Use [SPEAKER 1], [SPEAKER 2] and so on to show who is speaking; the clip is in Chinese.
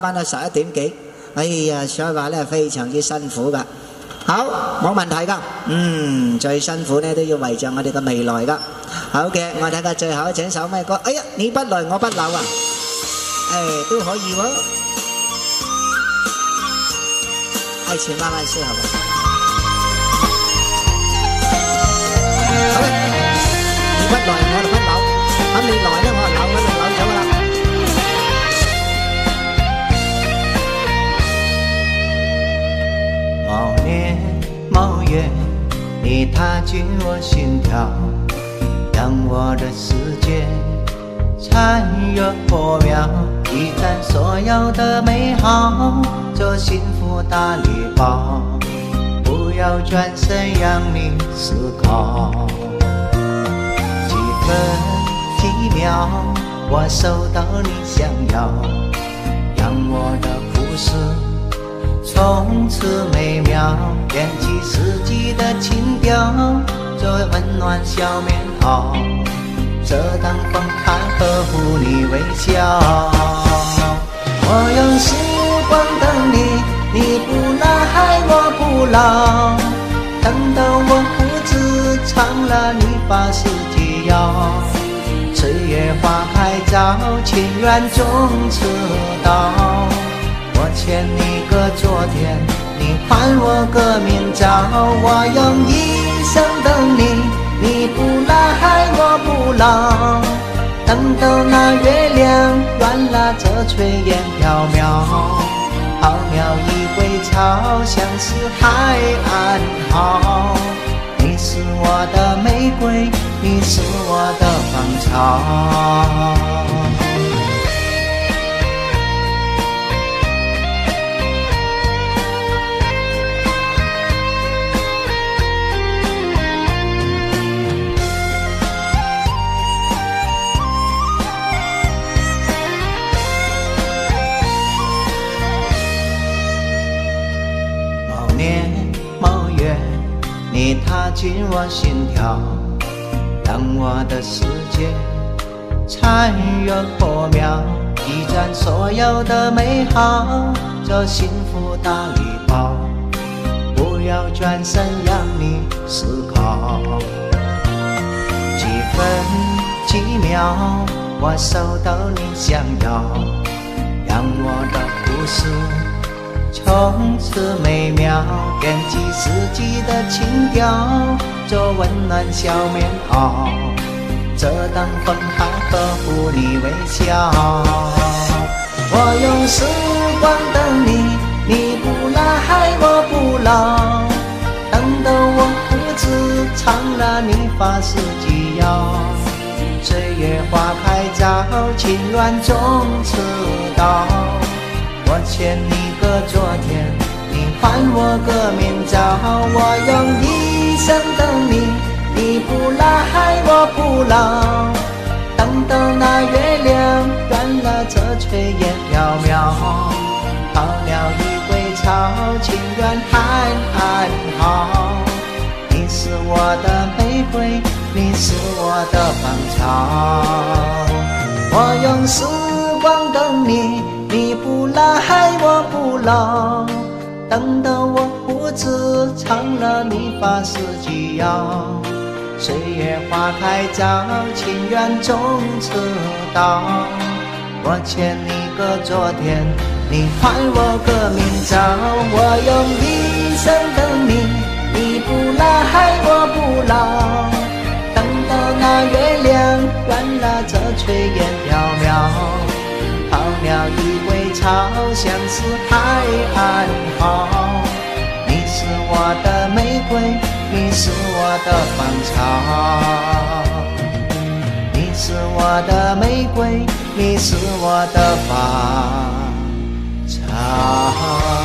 [SPEAKER 1] 翻到十一点几，哎呀，所以话咧非常之辛苦噶。好，冇问题噶。嗯，最辛苦咧都要为着我哋嘅未来噶。好嘅，我睇下最後請首咩歌？哎呀，你不来我不留啊！诶，都可以喎。愛情慢慢說，好吧。好，你不来我就不留，咁你来咧
[SPEAKER 2] 月，你踏进我心跳，让我的世界残热破苗，一展所有的美好，做幸福大礼包，不要转身让你思考。几分几秒，我收到你想要，让我的故事。从此美妙，编辑四季的情调，做温暖小棉袄，遮挡风寒呵护你微笑。我用时光等你，你不来我不老，等到我胡子长了，你把四季摇。岁月花开早，情缘终迟到。昨天，你还我个明朝。我用一生等你，你不来我不老。等到那月亮圆了，这炊烟飘渺，浩渺一回潮，相思海岸好。你是我的玫瑰，你是我的芳草。踏进我心跳，让我的世界残热破苗，一展所有的美好，做幸福大礼包，不要转身让你思考。几分几秒，我收到你想要，从此美妙，编辑四季的情调，做温暖小棉袄，遮挡风寒呵护你微笑。我用时光等你，你不来我不老，等到我胡子长了，你发丝及腰。岁月花开早，情缘终迟到。我欠你个昨天，你还我个明朝。我用一生等你，你不来我不老。等到那月亮圆了，这炊烟飘渺，浩渺一回潮，情缘海岸好。你是我的玫瑰，你是我的芳草。我用时光等你。你不来我不老，等到我胡子长了，你把四季摇。岁月花开早，情缘终迟到。我欠你个昨天，你还我个明朝。我用一生等你，你不来我不老。等到那月亮圆了，这炊烟一回潮，相思海岸好。你是我的玫瑰，你是我的芳草。你是我的玫瑰，你是我的芳草。